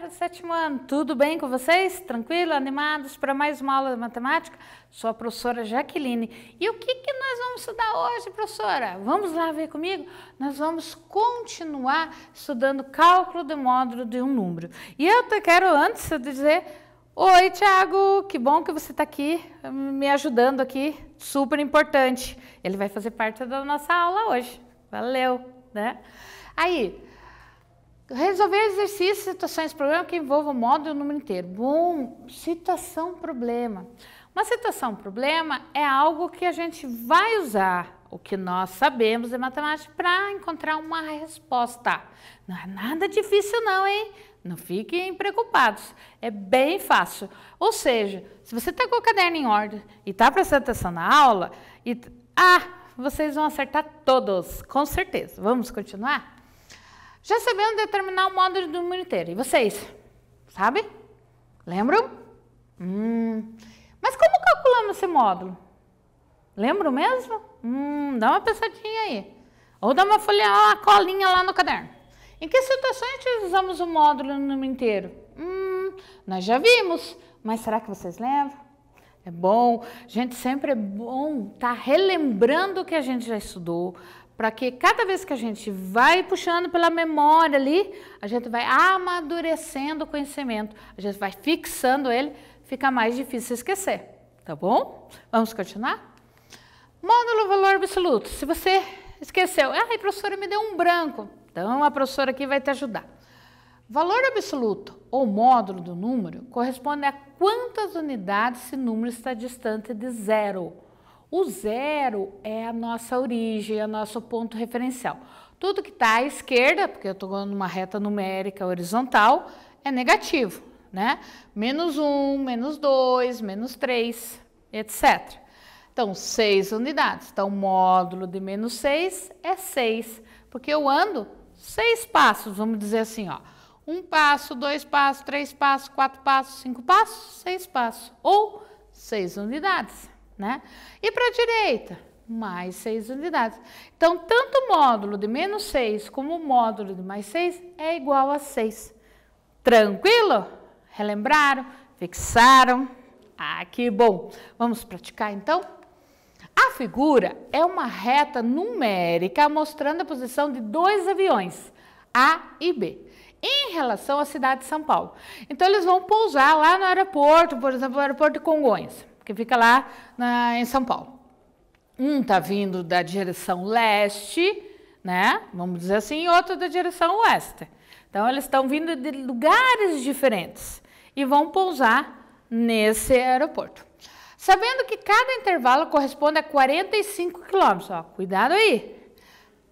galera do sétimo ano, tudo bem com vocês? Tranquilo? Animados para mais uma aula de matemática? Sou a professora Jaqueline. E o que, que nós vamos estudar hoje, professora? Vamos lá ver comigo? Nós vamos continuar estudando cálculo de módulo de um número. E eu quero antes dizer, oi Tiago, que bom que você está aqui me ajudando aqui, super importante. Ele vai fazer parte da nossa aula hoje. Valeu, né? Aí, Resolver exercícios, situações, problema que envolvam o módulo e o número inteiro. Bom, situação, problema. Uma situação, problema é algo que a gente vai usar o que nós sabemos de matemática para encontrar uma resposta. Não é nada difícil não, hein? Não fiquem preocupados. É bem fácil. Ou seja, se você está com o caderno em ordem e está prestando atenção na aula, e, ah, vocês vão acertar todos, com certeza. Vamos continuar? Já sabemos determinar o módulo do número inteiro. E vocês? Sabe? Lembram? Hum. Mas como calculamos esse módulo? Lembram mesmo? Hum, dá uma pensadinha aí. Ou dá uma folha, uma colinha lá no caderno. Em que situações usamos o módulo no número inteiro? Hum, nós já vimos, mas será que vocês lembram? É bom, gente, sempre é bom estar tá relembrando o que a gente já estudou, para que cada vez que a gente vai puxando pela memória ali, a gente vai amadurecendo o conhecimento, a gente vai fixando ele, fica mais difícil esquecer, tá bom? Vamos continuar? Módulo valor absoluto. Se você esqueceu, ai, professora, me deu um branco. Então, a professora aqui vai te ajudar. Valor absoluto ou módulo do número corresponde a quantas unidades esse número está distante de zero. O zero é a nossa origem, é o nosso ponto referencial. Tudo que está à esquerda, porque eu estou numa reta numérica horizontal, é negativo, né? Menos um, menos dois, menos três, etc. Então, seis unidades. Então, o módulo de menos seis é seis, porque eu ando seis passos, vamos dizer assim, ó. Um passo, dois passos, três passos, quatro passos, cinco passos, seis passos. Ou seis unidades né? E para a direita, mais 6 unidades. Então, tanto o módulo de menos 6 como o módulo de mais 6 é igual a 6. Tranquilo? Relembraram? Fixaram? Ah, que bom! Vamos praticar então? A figura é uma reta numérica mostrando a posição de dois aviões, A e B, em relação à cidade de São Paulo. Então, eles vão pousar lá no aeroporto, por exemplo, no aeroporto de Congonhas que fica lá na, em São Paulo. Um está vindo da direção leste, né? Vamos dizer assim, e outro da direção oeste. Então, eles estão vindo de lugares diferentes e vão pousar nesse aeroporto. Sabendo que cada intervalo corresponde a 45 quilômetros, ó, cuidado aí.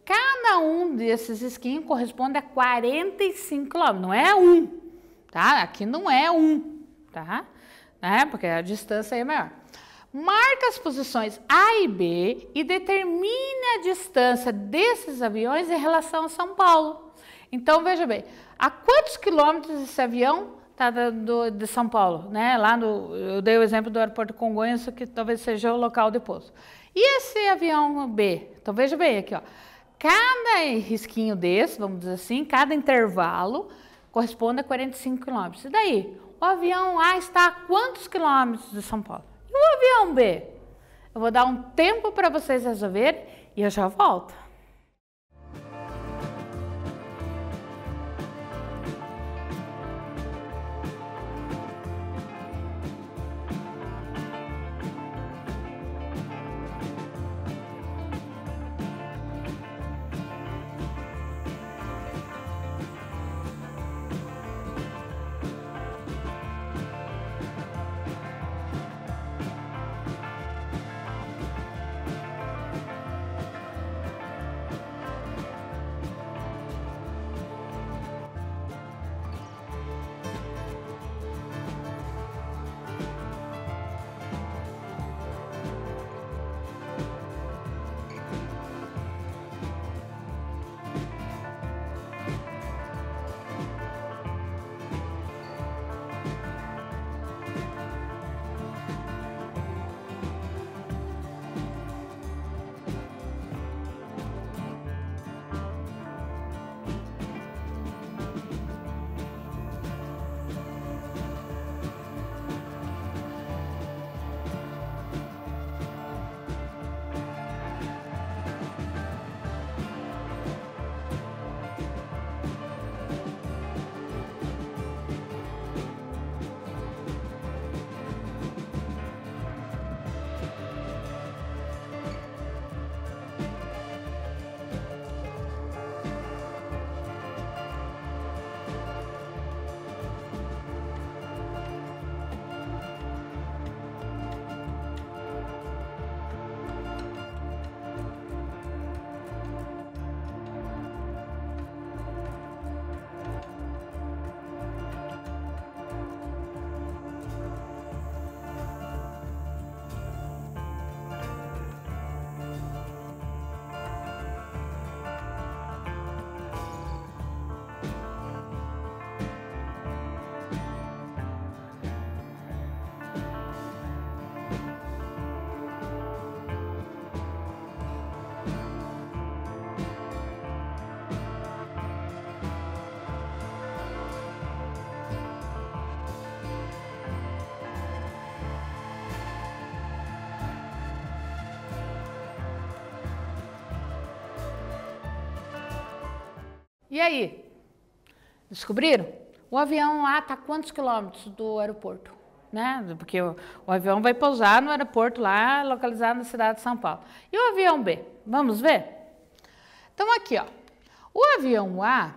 Cada um desses esquinhos corresponde a 45 quilômetros, não é um, tá? Aqui não é um, tá? Né? Porque a distância é maior. Marca as posições A e B e determine a distância desses aviões em relação a São Paulo. Então, veja bem, a quantos quilômetros esse avião está de São Paulo? Né? Lá no, eu dei o exemplo do aeroporto Congonhas, que talvez seja o local de pouso. E esse avião B? Então, veja bem aqui, ó. Cada risquinho desse, vamos dizer assim, cada intervalo corresponde a 45 quilômetros. E daí? O avião A está a quantos quilômetros de São Paulo? E o avião B? Eu vou dar um tempo para vocês resolverem e eu já volto. E aí? Descobriram? O avião A está quantos quilômetros do aeroporto? Né? Porque o, o, avião vai pousar no aeroporto lá, localizado na cidade de São Paulo. E o avião B? Vamos ver? Então, aqui, ó. O avião A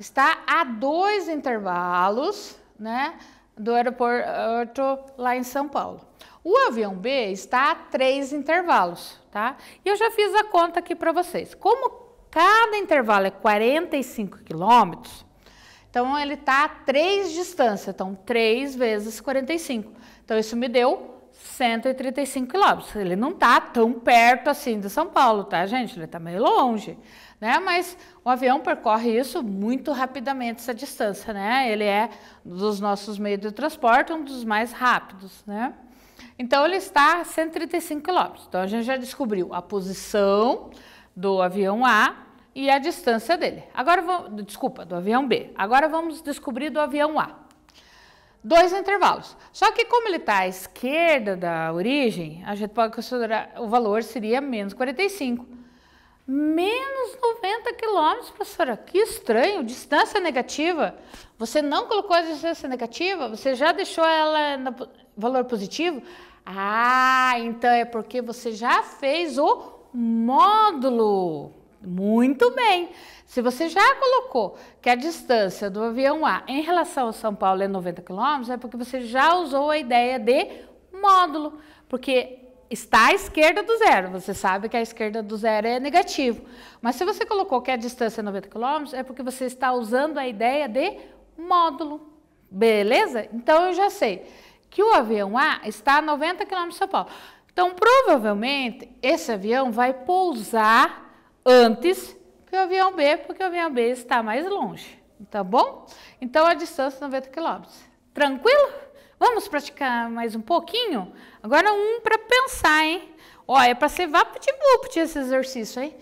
está a dois intervalos, né? Do aeroporto lá em São Paulo. O avião B está a três intervalos, tá? E eu já fiz a conta aqui para vocês. Como cada intervalo é 45 quilômetros, então ele está a três distâncias, então 3 vezes 45. Então isso me deu 135 quilômetros. Ele não está tão perto assim de São Paulo, tá, gente? Ele está meio longe, né? Mas o avião percorre isso muito rapidamente, essa distância, né? Ele é dos nossos meios de transporte um dos mais rápidos, né? Então ele está a 135 quilômetros. Então a gente já descobriu a posição do avião A e a distância dele. Agora vamos, desculpa, do avião B. Agora vamos descobrir do avião A. Dois intervalos. Só que como ele está à esquerda da origem, a gente pode considerar o valor seria menos 45. Menos 90 quilômetros, professora. Que estranho, distância negativa. Você não colocou a distância negativa, você já deixou ela no valor positivo? Ah, então é porque você já fez o módulo. Muito bem. Se você já colocou que a distância do avião A em relação ao São Paulo é 90 km, é porque você já usou a ideia de módulo, porque está à esquerda do zero. Você sabe que a esquerda do zero é negativo. Mas se você colocou que a distância é 90 km, é porque você está usando a ideia de módulo. Beleza? Então eu já sei que o avião A está a 90 km de São Paulo. Então, provavelmente, esse avião vai pousar antes que o avião B, porque o avião B está mais longe, tá bom? Então a distância é 90 km. Tranquilo? Vamos praticar mais um pouquinho? Agora um para pensar, hein? Ó, é para ser vapt-vupt esse exercício, hein?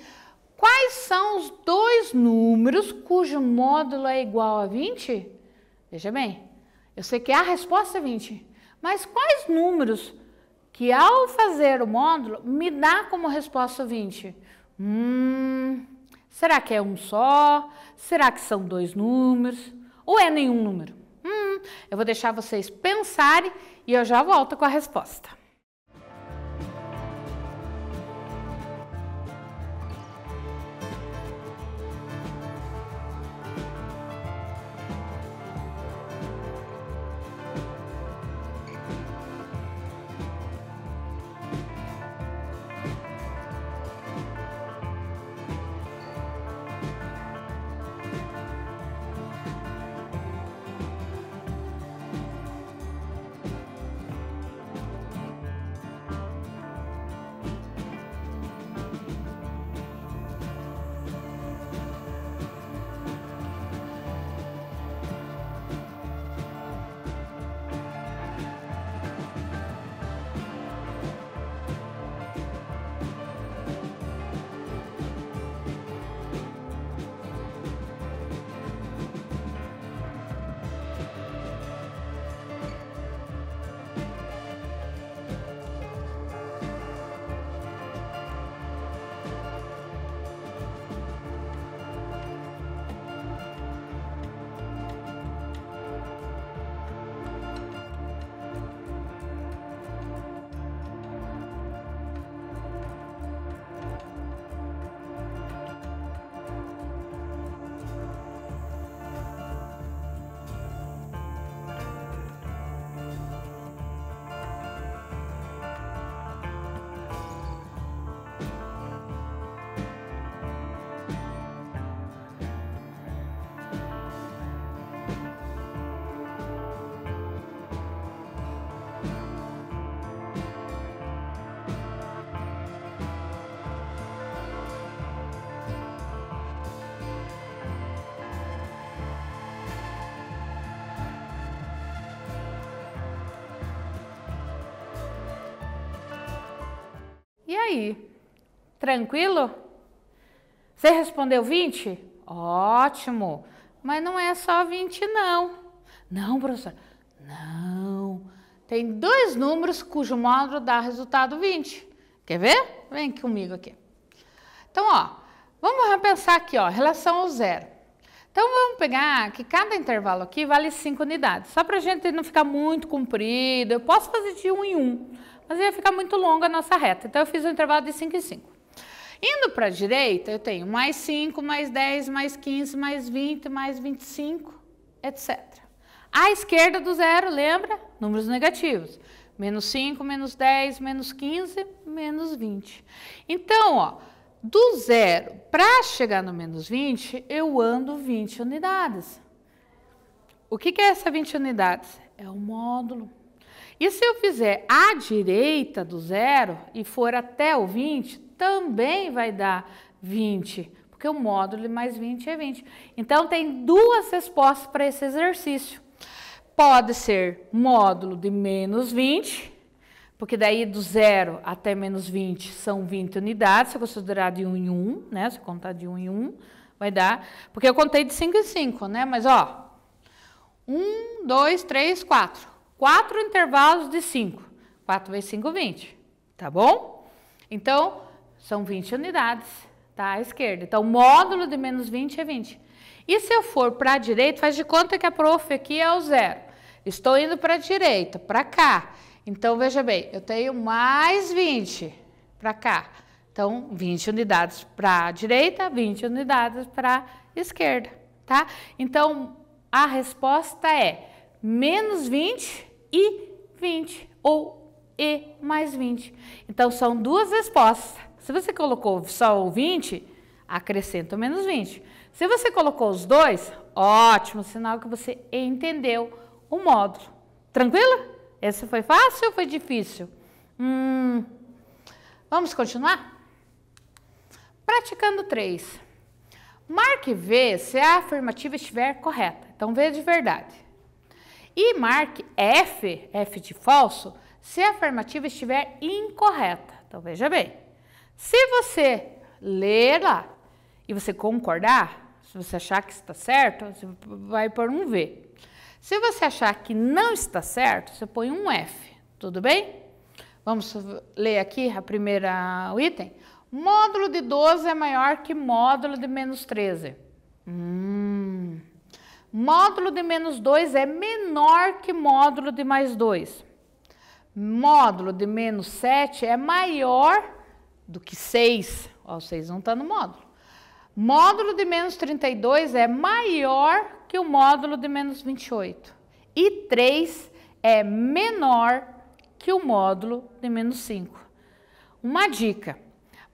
Quais são os dois números cujo módulo é igual a 20? Veja bem, eu sei que a resposta é 20, mas quais números que ao fazer o módulo me dá como resposta 20? Hum, será que é um só? Será que são dois números? Ou é nenhum número? Hum, eu vou deixar vocês pensarem e eu já volto com a resposta. E aí? Tranquilo? Você respondeu 20? Ótimo! Mas não é só 20, não. Não, professor. Não. Tem dois números cujo módulo dá resultado 20. Quer ver? Vem comigo aqui. Então, ó, vamos repensar aqui, ó, relação ao zero. Então vamos pegar que cada intervalo aqui vale 5 unidades. Só para a gente não ficar muito comprido, eu posso fazer de um em um, mas ia ficar muito longa a nossa reta. Então eu fiz um intervalo de 5 em 5. Indo para a direita, eu tenho mais 5, mais 10, mais 15, mais 20, mais 25, etc. À esquerda do zero, lembra? Números negativos. Menos 5, menos 10, menos 15, menos 20. Então, ó, do zero para chegar no menos 20, eu ando 20 unidades. O que, que é essa 20 unidades? É o módulo. E se eu fizer à direita do zero e for até o 20, também vai dar 20, porque o módulo mais 20 é 20. Então, tem duas respostas para esse exercício. Pode ser módulo de menos 20, porque daí do zero até menos 20 são 20 unidades, se eu considerar de 1 em 1, né? Se eu contar de 1 em 1, vai dar. Porque eu contei de 5 em 5, né? Mas, ó, 1, 2, 3, 4. Quatro intervalos de 5. 4 vezes 5, 20. Tá bom? Então, são 20 unidades, tá? À esquerda. Então, módulo de menos 20 é 20. E se eu for para a direita, faz de conta que a prof aqui é o zero. Estou indo para a direita, para cá. Então, veja bem, eu tenho mais 20 para cá. Então, 20 unidades para a direita, 20 unidades para a esquerda, tá? Então, a resposta é menos 20 e 20, ou E mais 20. Então, são duas respostas. Se você colocou só o 20, acrescenta o menos 20. Se você colocou os dois, ótimo, sinal que você entendeu o módulo. Tranquilo? Esse foi fácil ou foi difícil? Hum, vamos continuar? Praticando 3. Marque V se a afirmativa estiver correta. Então, V de verdade. E marque F, F de falso, se a afirmativa estiver incorreta. Então, veja bem. Se você ler lá e você concordar, se você achar que está certo, você vai pôr um V. Se você achar que não está certo, você põe um F, tudo bem? Vamos ler aqui a primeira item. Módulo de 12 é maior que módulo de menos 13. Hum. Módulo de menos 2 é menor que módulo de mais 2. Módulo de menos 7 é maior do que 6. Ó, o 6 não está no módulo. Módulo de menos 32 é maior que o módulo de menos 28. E 3 é menor que o módulo de menos 5. Uma dica.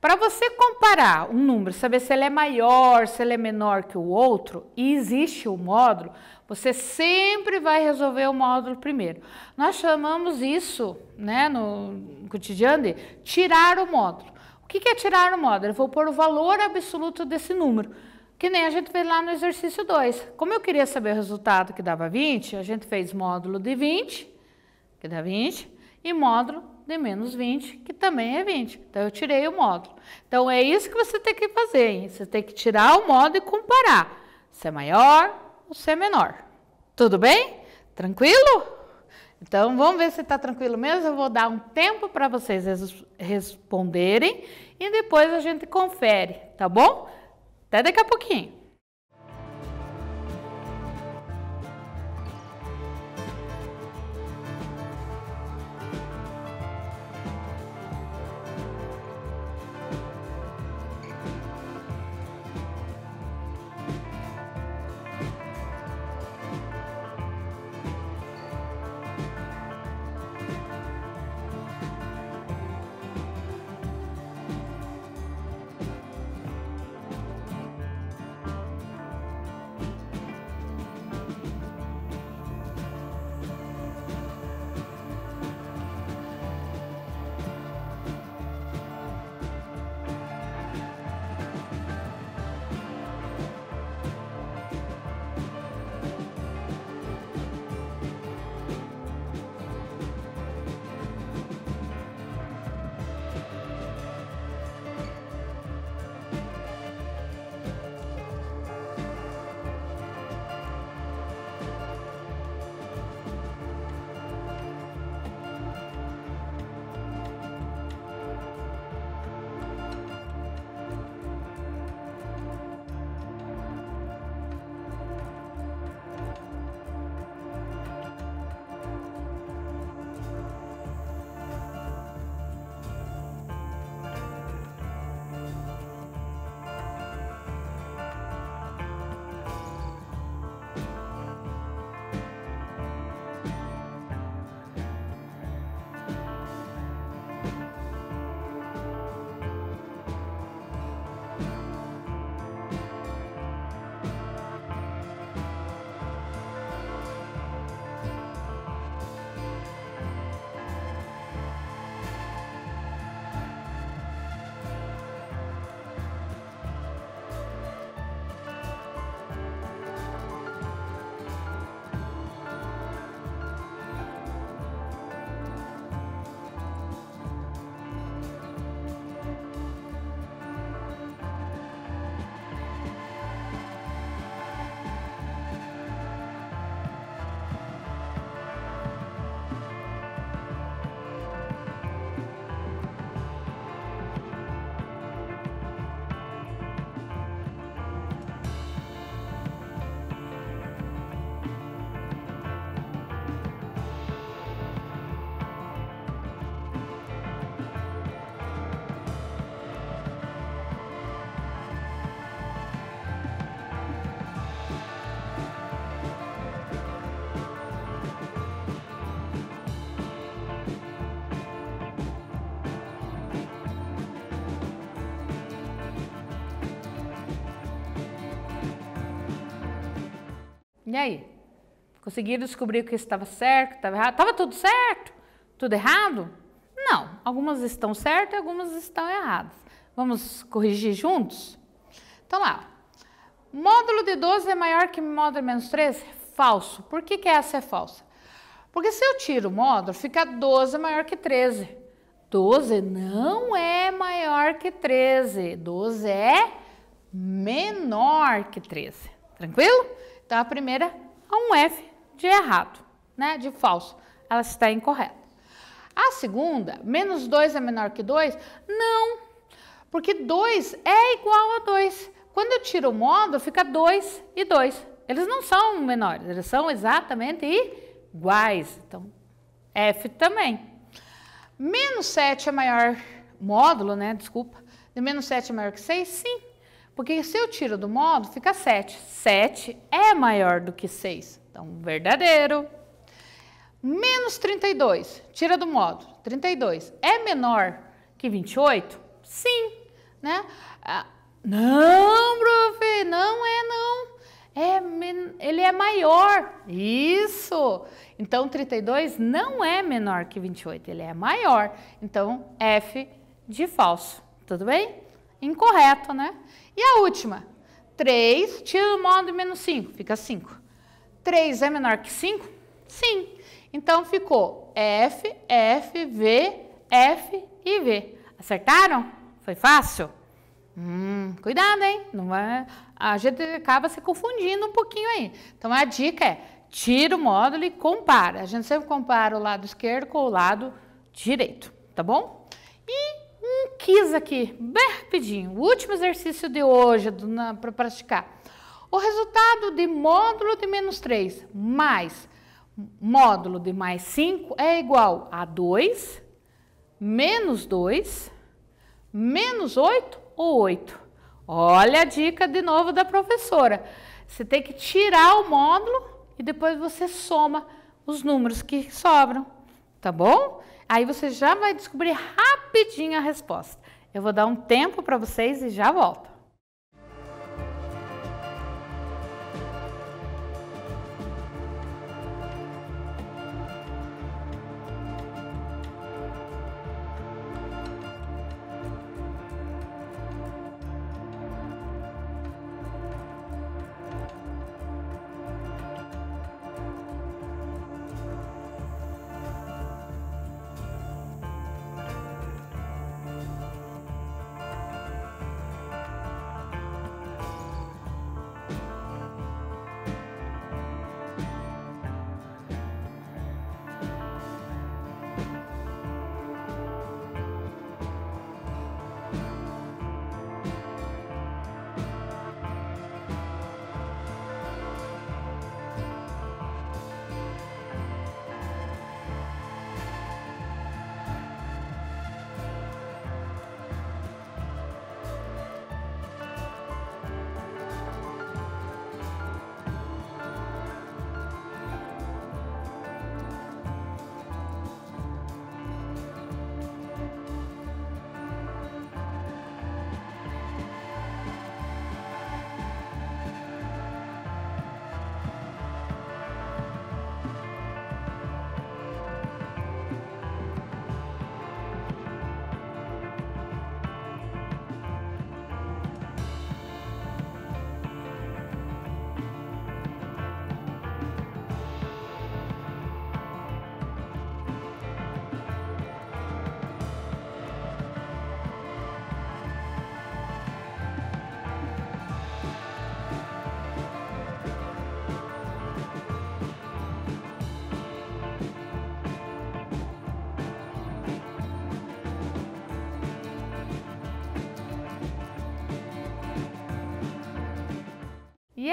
Para você comparar um número, saber se ele é maior, se ele é menor que o outro, e existe o módulo, você sempre vai resolver o módulo primeiro. Nós chamamos isso, né, no cotidiano de tirar o módulo. O que é tirar o módulo? Eu vou pôr o valor absoluto desse número. Que nem a gente fez lá no exercício 2. Como eu queria saber o resultado que dava 20, a gente fez módulo de 20, que dá 20, e módulo de menos 20, que também é 20. Então, eu tirei o módulo. Então, é isso que você tem que fazer. Hein? Você tem que tirar o módulo e comparar. Se é maior ou se é menor. Tudo bem? Tranquilo? Então, vamos ver se está tranquilo mesmo. Eu vou dar um tempo para vocês res responderem e depois a gente confere, tá bom? Até daqui a pouquinho. E aí? Conseguiram descobrir que estava certo, estava errado? Estava tudo certo? Tudo errado? Não, algumas estão certas e algumas estão erradas. Vamos corrigir juntos? Então lá, módulo de 12 é maior que módulo de menos 13? Falso. Por que, que essa é falsa? Porque se eu tiro o módulo, fica 12 maior que 13. 12 não é maior que 13. 12 é menor que 13. Tranquilo? Então a primeira é um F de errado, né? De falso. Ela está incorreta. A segunda, menos 2 é menor que 2? Não, porque 2 é igual a 2. Quando eu tiro o módulo, fica 2 e 2. Eles não são menores, eles são exatamente iguais. Então, F também. Menos 7 é maior, módulo, né? Desculpa. De menos 7 é maior que 6? Sim. Porque se eu tiro do módulo, fica 7. 7 é maior do que 6. Então, verdadeiro. Menos 32, tira do módulo. 32 é menor que 28? Sim. Né? Ah, não, prof, não é não. É, ele é maior. Isso. Então, 32 não é menor que 28, ele é maior. Então, F de falso. Tudo bem? Incorreto, né? E a última? 3, tira o módulo menos 5, fica 5. 3 é menor que 5? Sim. Então, ficou F, F, V, F e V. Acertaram? Foi fácil? Hum, cuidado, hein? Não é, a gente acaba se confundindo um pouquinho aí. Então, a dica é, tira o módulo e compara. A gente sempre compara o lado esquerdo com o lado direito, tá bom? E um quiz aqui, bem rapidinho. O último exercício de hoje para praticar. O resultado de módulo de menos 3 mais módulo de mais 5 é igual a 2, menos 2, menos 8 ou 8. Olha a dica de novo da professora. Você tem que tirar o módulo e depois você soma os números que sobram, tá bom? Aí você já vai descobrir rapidinho a resposta. Eu vou dar um tempo para vocês e já volto.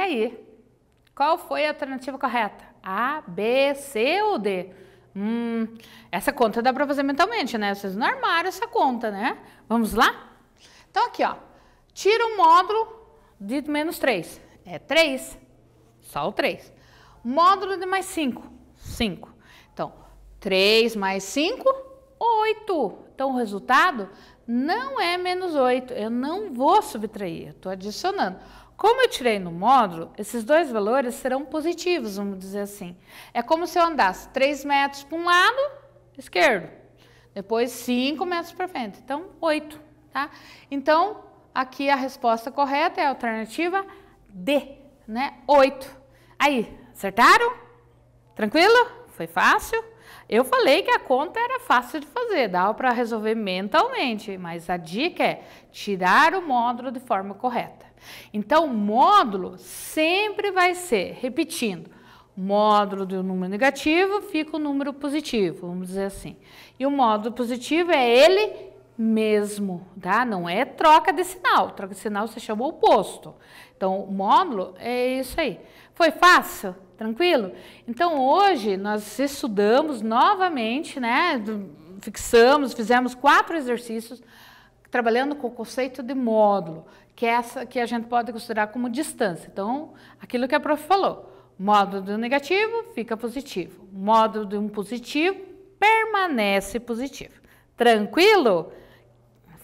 Aí? Qual foi a alternativa correta? A, B, C ou D? Hum, essa conta dá para fazer mentalmente, né? Vocês não armaram essa conta, né? Vamos lá? Então, aqui, ó. Tira o um módulo de menos 3. É 3. Só o 3. Módulo de mais 5. 5. Então, 3 mais 5, 8. Então, o resultado não é menos 8. Eu não vou subtrair, eu estou adicionando. Como eu tirei no módulo, esses dois valores serão positivos, vamos dizer assim. É como se eu andasse 3 metros para um lado esquerdo, depois 5 metros para frente, então 8, tá? Então, aqui a resposta correta é a alternativa D, né? 8. Aí, acertaram? Tranquilo? Foi fácil? Eu falei que a conta era fácil de fazer, dava para resolver mentalmente, mas a dica é tirar o módulo de forma correta. Então, o módulo sempre vai ser, repetindo, módulo do número negativo fica o número positivo, vamos dizer assim. E o módulo positivo é ele mesmo, tá? Não é troca de sinal. Troca de sinal você chama oposto. Então, o módulo é isso aí. Foi fácil? Tranquilo? Então, hoje nós estudamos novamente, né? Fixamos, fizemos quatro exercícios trabalhando com o conceito de módulo, que é essa que a gente pode considerar como distância. Então, aquilo que a prof falou, módulo do negativo fica positivo, módulo de um positivo permanece positivo. Tranquilo?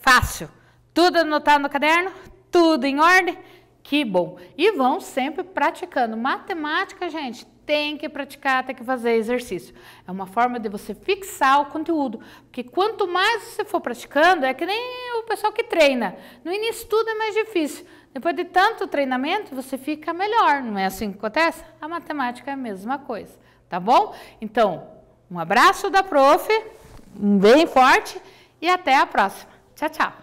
Fácil. Tudo anotado no caderno? Tudo em ordem? Que bom. E vão sempre praticando. Matemática, gente, tem que praticar, tem que fazer exercício. É uma forma de você fixar o conteúdo. Porque quanto mais você for praticando, é que nem o pessoal que treina. No início tudo é mais difícil. Depois de tanto treinamento, você fica melhor. Não é assim que acontece? A matemática é a mesma coisa. Tá bom? Então, um abraço da prof, bem forte e até a próxima. Tchau, tchau.